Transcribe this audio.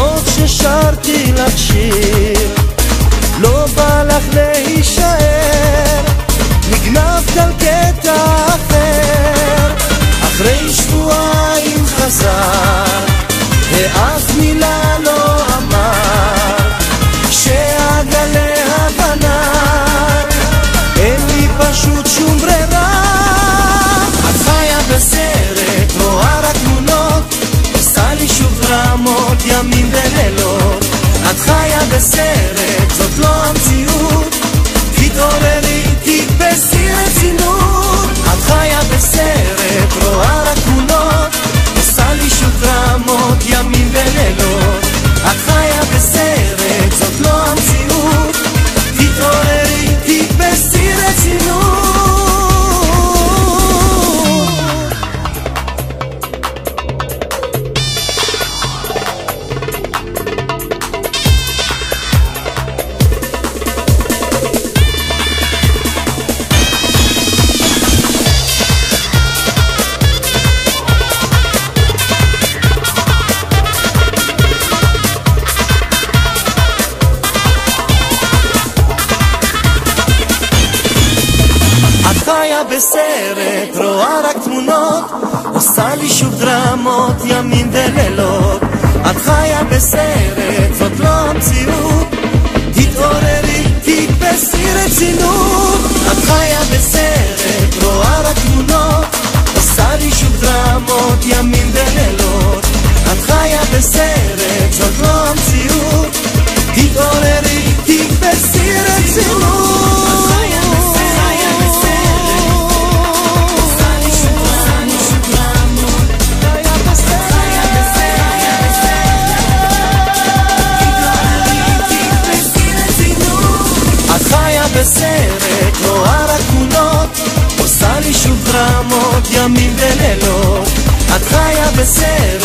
למרות ששרתי לך שיר. לא בא לך להישאר נגנבת על קטע אחר. אחרי שבועיים חזר ואף מילה לא ימים ולילות. את חיה בסרט, זאת לא המציאות. תתעוררי, תתפסי רצינות. את חיה בסרט, רואה רק תמונות עושה לי שוב דרמות ימים ולילות. את חיה בסרט, זאת לא המציאות. תתעוררי, תתפסי רצינות חיה בסרט, רואה רק תמונות, עושה לי שוב דרמות, ימים ולילות. את חיה בסרט, זאת לא המציאות. תתעוררי, תתפסי רצינות. את